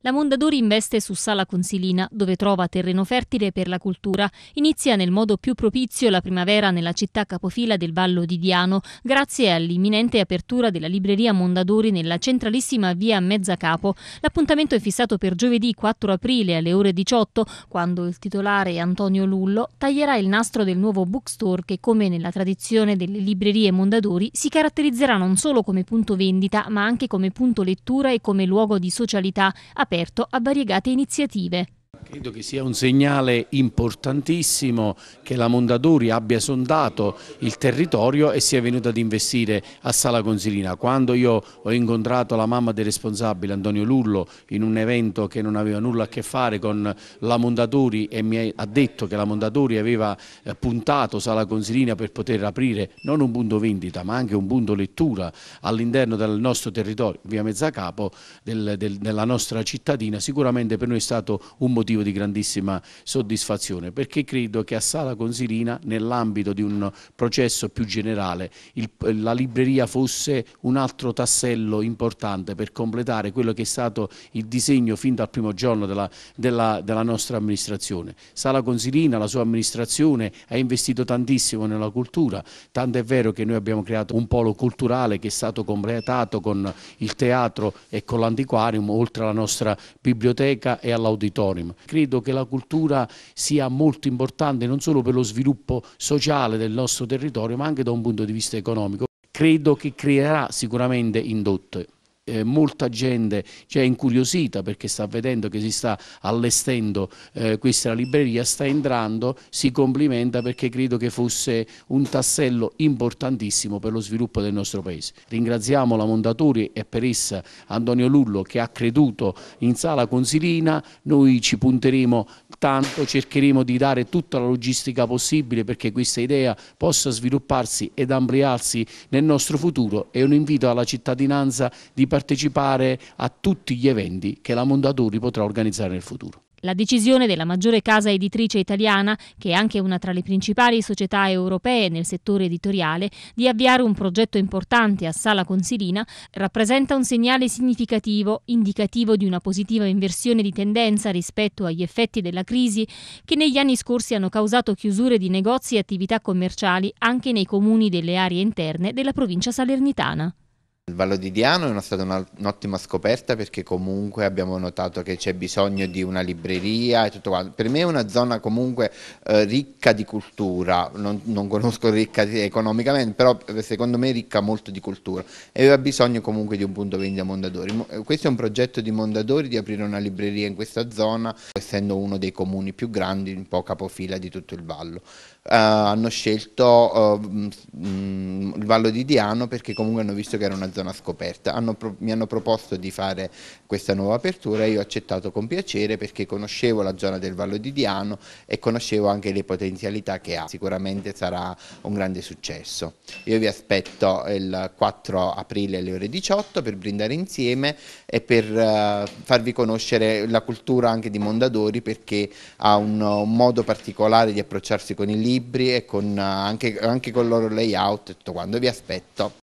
La Mondadori investe su Sala Consilina, dove trova terreno fertile per la cultura. Inizia nel modo più propizio la primavera nella città capofila del Vallo di Diano, grazie all'imminente apertura della libreria Mondadori nella centralissima via Mezzacapo. L'appuntamento è fissato per giovedì 4 aprile alle ore 18, quando il titolare Antonio Lullo taglierà il nastro del nuovo bookstore che, come nella tradizione delle librerie Mondadori, si caratterizzerà non solo come punto vendita, ma anche come punto lettura e come luogo di socialità aperto a variegate iniziative. Credo che sia un segnale importantissimo che la Mondadori abbia sondato il territorio e sia venuta ad investire a Sala Consilina. Quando io ho incontrato la mamma del responsabile Antonio Lullo in un evento che non aveva nulla a che fare con la Mondadori e mi ha detto che la Mondadori aveva eh, puntato Sala Consilina per poter aprire non un punto vendita ma anche un punto lettura all'interno del nostro territorio, via Mezzacapo, del, del, della nostra cittadina, sicuramente per noi è stato un motivo motivo di grandissima soddisfazione perché credo che a Sala Consilina nell'ambito di un processo più generale il, la libreria fosse un altro tassello importante per completare quello che è stato il disegno fin dal primo giorno della, della, della nostra amministrazione. Sala Consilina, la sua amministrazione ha investito tantissimo nella cultura, tanto è vero che noi abbiamo creato un polo culturale che è stato completato con il teatro e con l'antiquarium, oltre alla nostra biblioteca e all'auditorium. Credo che la cultura sia molto importante non solo per lo sviluppo sociale del nostro territorio, ma anche da un punto di vista economico. Credo che creerà sicuramente indotte eh, molta gente cioè, è incuriosita perché sta vedendo che si sta allestendo eh, questa libreria, sta entrando, si complimenta perché credo che fosse un tassello importantissimo per lo sviluppo del nostro paese. Ringraziamo la Mondatori e per essa Antonio Lullo che ha creduto in sala consilina, noi ci punteremo tanto, cercheremo di dare tutta la logistica possibile perché questa idea possa svilupparsi ed ampliarsi nel nostro futuro e un invito alla cittadinanza di partecipare partecipare a tutti gli eventi che la Mondadori potrà organizzare nel futuro. La decisione della maggiore casa editrice italiana, che è anche una tra le principali società europee nel settore editoriale, di avviare un progetto importante a Sala Consilina rappresenta un segnale significativo, indicativo di una positiva inversione di tendenza rispetto agli effetti della crisi che negli anni scorsi hanno causato chiusure di negozi e attività commerciali anche nei comuni delle aree interne della provincia salernitana. Il Vallo di Diano è stata un'ottima scoperta perché comunque abbiamo notato che c'è bisogno di una libreria e tutto quanto. Per me è una zona comunque eh, ricca di cultura, non, non, conosco ricca economicamente, però secondo me ricca molto di cultura e aveva bisogno comunque di un punto vendita Mondadori. Eh, questo è un progetto di Mondadori di aprire una libreria in questa zona, essendo uno dei comuni più grandi, un po' capofila di tutto il Vallo. Uh, hanno scelto uh, il Vallo di Diano perché comunque hanno visto che era una zona scoperta. Hanno mi hanno proposto di fare questa nuova apertura e io ho accettato con piacere perché conoscevo la zona del Vallo di Diano e conoscevo anche le potenzialità che ha. Sicuramente sarà un grande successo. Io vi aspetto il 4 aprile alle ore 18 per brindare insieme e per uh, farvi conoscere la cultura anche di Mondadori perché ha un, un modo particolare di approcciarsi con i libri e con, uh, anche, anche con il loro layout. Tutto quando vi aspetto.